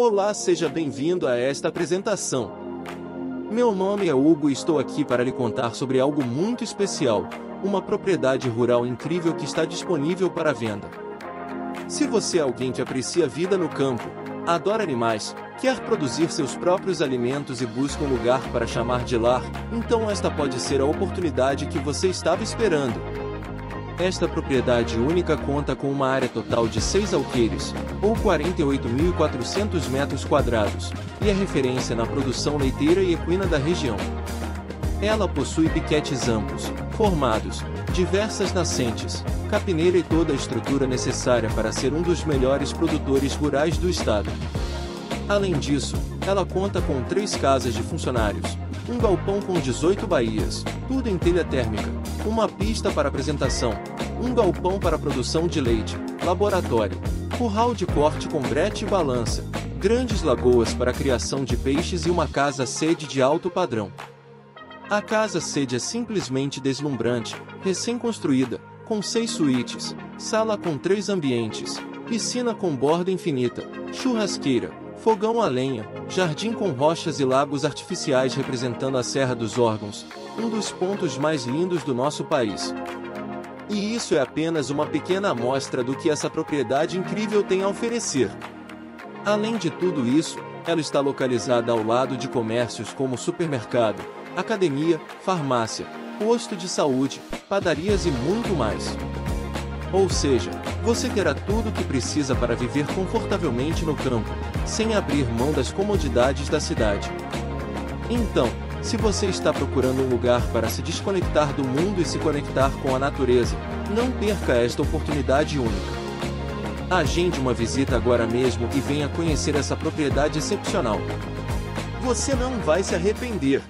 Olá, seja bem-vindo a esta apresentação. Meu nome é Hugo e estou aqui para lhe contar sobre algo muito especial, uma propriedade rural incrível que está disponível para venda. Se você é alguém que aprecia a vida no campo, adora animais, quer produzir seus próprios alimentos e busca um lugar para chamar de lar, então esta pode ser a oportunidade que você estava esperando. Esta propriedade única conta com uma área total de 6 alqueires, ou 48.400 metros quadrados, e é referência na produção leiteira e equina da região. Ela possui piquetes amplos, formados, diversas nascentes, capineira e toda a estrutura necessária para ser um dos melhores produtores rurais do estado. Além disso, ela conta com três casas de funcionários, um galpão com 18 baías, tudo em telha térmica, uma pista para apresentação, um galpão para produção de leite, laboratório, curral de corte com brete e balança, grandes lagoas para criação de peixes e uma casa sede de alto padrão. A casa sede é simplesmente deslumbrante, recém-construída, com seis suítes, sala com três ambientes, piscina com borda infinita, churrasqueira, fogão a lenha, jardim com rochas e lagos artificiais representando a Serra dos Órgãos, um dos pontos mais lindos do nosso país. E isso é apenas uma pequena amostra do que essa propriedade incrível tem a oferecer. Além de tudo isso, ela está localizada ao lado de comércios como supermercado, academia, farmácia, posto de saúde, padarias e muito mais. Ou seja, você terá tudo o que precisa para viver confortavelmente no campo, sem abrir mão das comodidades da cidade. Então, se você está procurando um lugar para se desconectar do mundo e se conectar com a natureza, não perca esta oportunidade única. Agende uma visita agora mesmo e venha conhecer essa propriedade excepcional. Você não vai se arrepender.